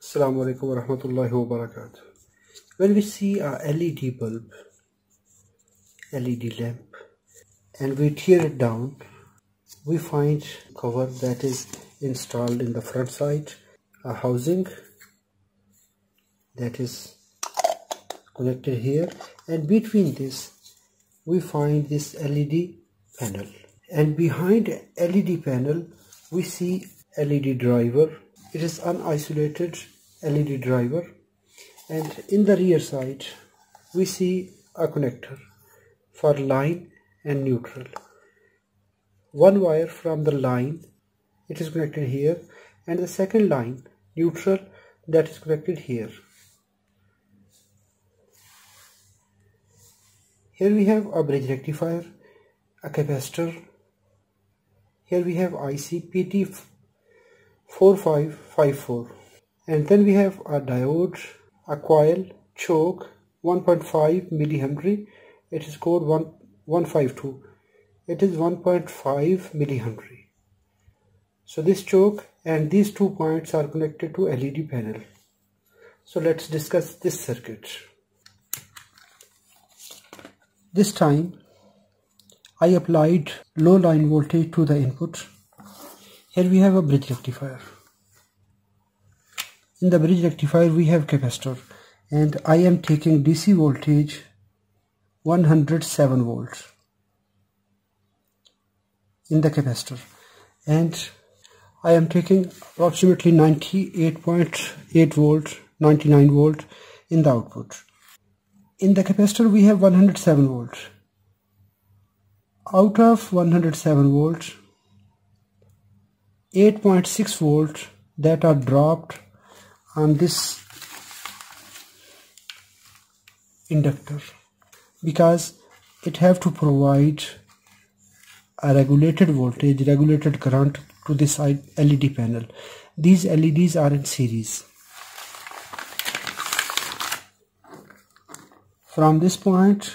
Assalamu alaikum wa rahmatullahi wa barakatuh. When we see a LED bulb, LED lamp, and we tear it down, we find cover that is installed in the front side, a housing that is connected here, and between this we find this LED panel. And behind LED panel we see LED driver it is unisolated LED driver and in the rear side we see a connector for line and neutral. One wire from the line it is connected here and the second line neutral that is connected here. Here we have a bridge rectifier a capacitor. Here we have IC PT 4554 and then we have a diode a coil choke 1.5 millihenry. It is code 1 152 it is 1.5 millihenry. So this choke and these two points are connected to LED panel. So let's discuss this circuit. This time I applied low line voltage to the input here we have a bridge rectifier. In the bridge rectifier we have capacitor and I am taking DC voltage 107 volts in the capacitor and I am taking approximately 98.8 volt 99 volt in the output. In the capacitor we have 107 volts. Out of 107 volts 8.6 volt that are dropped on this inductor because it have to provide a regulated voltage regulated current to this LED panel. These LEDs are in series. From this point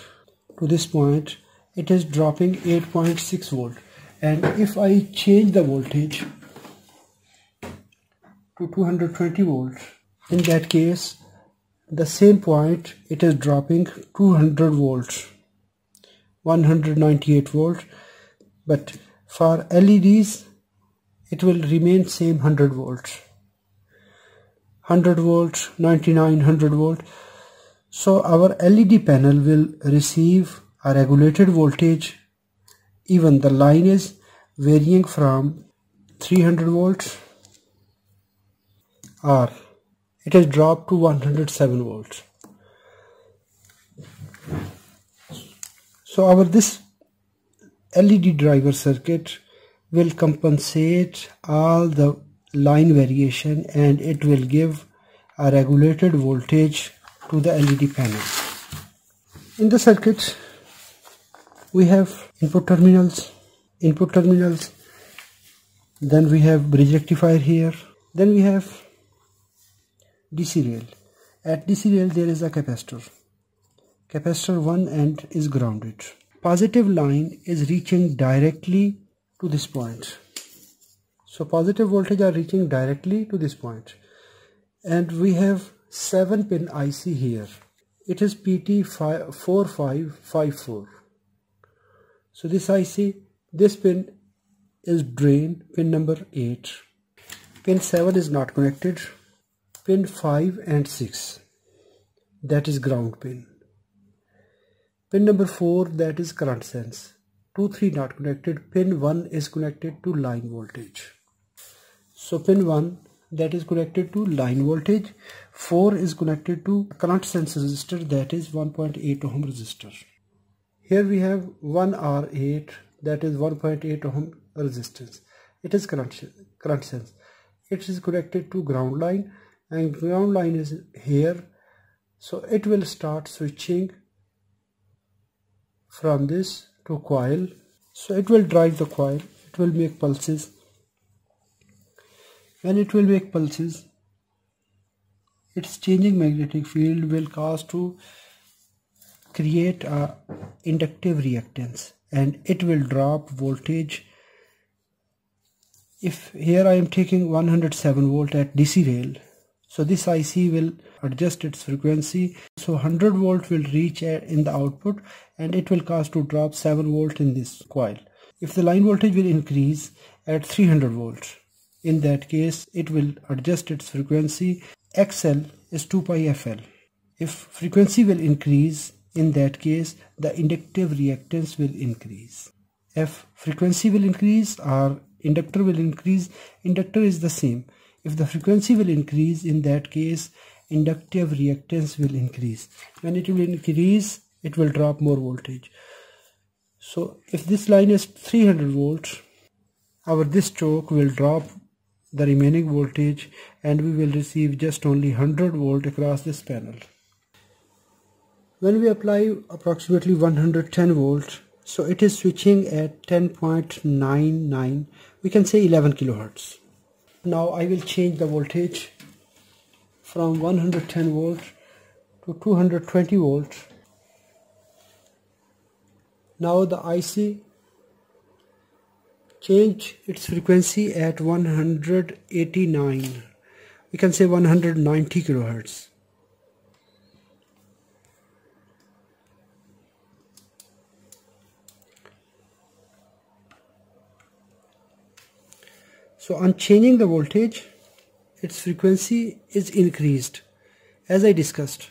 to this point it is dropping 8.6 volt. And if I change the voltage to 220 volts. In that case the same point it is dropping 200 volts 198 volts but for LEDs it will remain same 100 volts. 100 volts 99 100 volt. So our LED panel will receive a regulated voltage. Even the line is varying from 300 volts or it has dropped to 107 volts. So our this LED driver circuit will compensate all the line variation and it will give a regulated voltage to the LED panel. In the circuit we have input terminals, input terminals, then we have bridge rectifier here, then we have DC rail. At DC rail there is a capacitor. Capacitor 1 end is grounded. Positive line is reaching directly to this point. So positive voltage are reaching directly to this point. And we have 7 pin IC here. It is PT4554. So this IC, this pin is drain, pin number 8. Pin 7 is not connected pin 5 and 6 that is ground pin. Pin number 4 that is current sense. 2 3 not connected. Pin 1 is connected to line voltage. So pin 1 that is connected to line voltage. 4 is connected to current sense resistor that is 1.8 ohm resistor. Here we have 1 R8 that is 1.8 ohm resistance. It is current current sense. It is connected to ground line and ground line is here. So it will start switching from this to coil. So it will drive the coil. It will make pulses. When it will make pulses its changing magnetic field will cause to create a inductive reactance and it will drop voltage. If here I am taking 107 volt at DC rail so this IC will adjust its frequency. So 100 volt will reach uh, in the output and it will cause to drop 7 volt in this coil. If the line voltage will increase at 300 volt in that case it will adjust its frequency. XL is 2 pi FL if frequency will increase in that case the inductive reactance will increase. If frequency will increase or inductor will increase inductor is the same if the frequency will increase in that case inductive reactance will increase. When it will increase it will drop more voltage. So if this line is 300 volts our this choke will drop the remaining voltage and we will receive just only 100 volt across this panel. When we apply approximately 110 volt so it is switching at 10.99 we can say 11 kilohertz now I will change the voltage from 110 volt to 220 volt. Now the IC change its frequency at 189 we can say 190 kilohertz So on changing the voltage, its frequency is increased. As I discussed,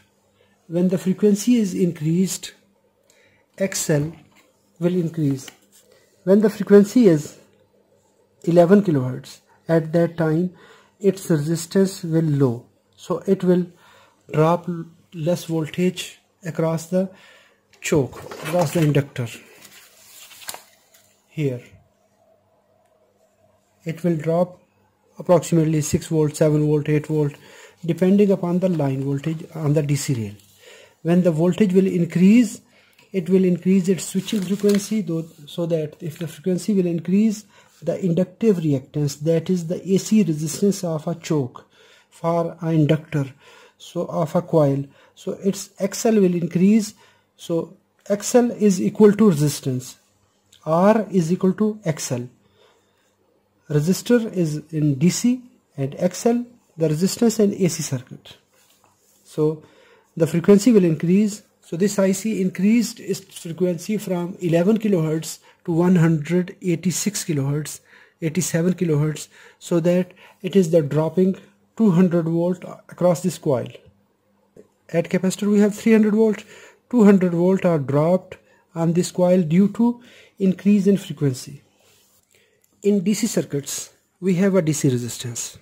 when the frequency is increased, XL will increase. When the frequency is 11 kilohertz, at that time its resistance will low. So it will drop less voltage across the choke, across the inductor here it will drop approximately 6 volt 7 volt 8 volt depending upon the line voltage on the DC rail. When the voltage will increase it will increase its switching frequency though, so that if the frequency will increase the inductive reactance that is the AC resistance of a choke for an inductor so of a coil. So its XL will increase. So XL is equal to resistance. R is equal to XL resistor is in DC and XL the resistance and AC circuit. So the frequency will increase. So this IC increased its frequency from 11 kilohertz to 186 kilohertz 87 kilohertz so that it is the dropping 200 volt across this coil. At capacitor we have 300 volt. 200 volt are dropped on this coil due to increase in frequency in DC circuits we have a DC resistance.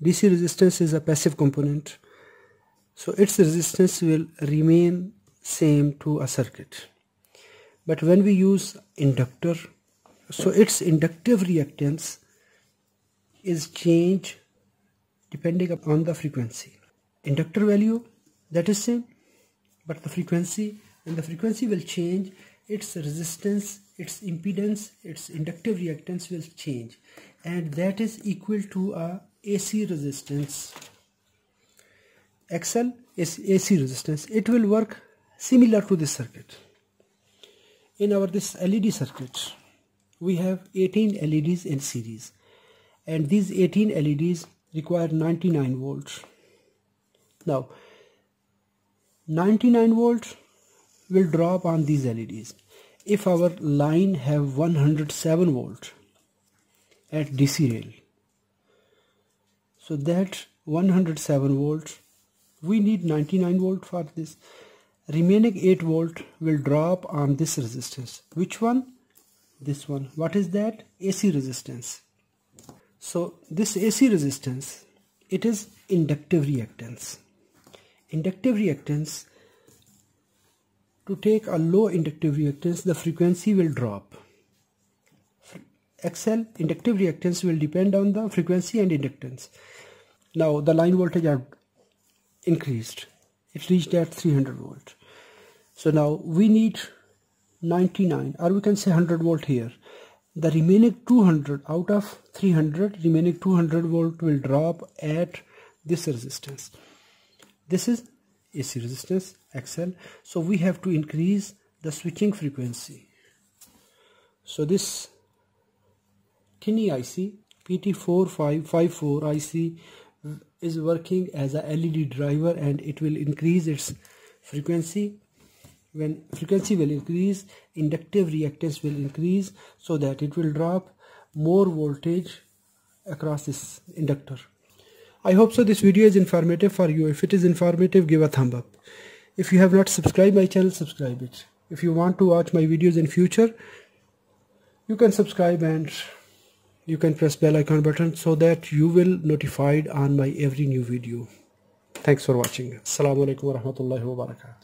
DC resistance is a passive component. So its resistance will remain same to a circuit. But when we use inductor so its inductive reactance is changed depending upon the frequency. Inductor value that is same but the frequency and the frequency will change its resistance its impedance its inductive reactance will change. And that is equal to a AC resistance. XL is AC resistance. It will work similar to this circuit. In our this LED circuit we have 18 LEDs in series. And these 18 LEDs require 99 volts now 99 volts will drop on these LEDs if our line have 107 volt at DC rail. So that 107 volt we need 99 volt for this. Remaining 8 volt will drop on this resistance. Which one? This one. What is that? AC resistance. So this AC resistance it is inductive reactance. Inductive reactance to take a low inductive reactance, the frequency will drop. XL inductive reactance will depend on the frequency and inductance. Now the line voltage are increased. It reached at 300 volt. So now we need 99 or we can say 100 volt here. The remaining 200 out of 300 remaining 200 volt will drop at this resistance. This is AC resistance XL so we have to increase the switching frequency. So this Kinney IC PT4554 IC is working as a LED driver and it will increase its frequency. When frequency will increase inductive reactance will increase so that it will drop more voltage across this inductor i hope so this video is informative for you. If it is informative give a thumb up. If you have not subscribed my channel subscribe it. If you want to watch my videos in future you can subscribe and you can press bell icon button so that you will notified on my every new video. Thanks for watching. Assalamu alaikum wabarakatuh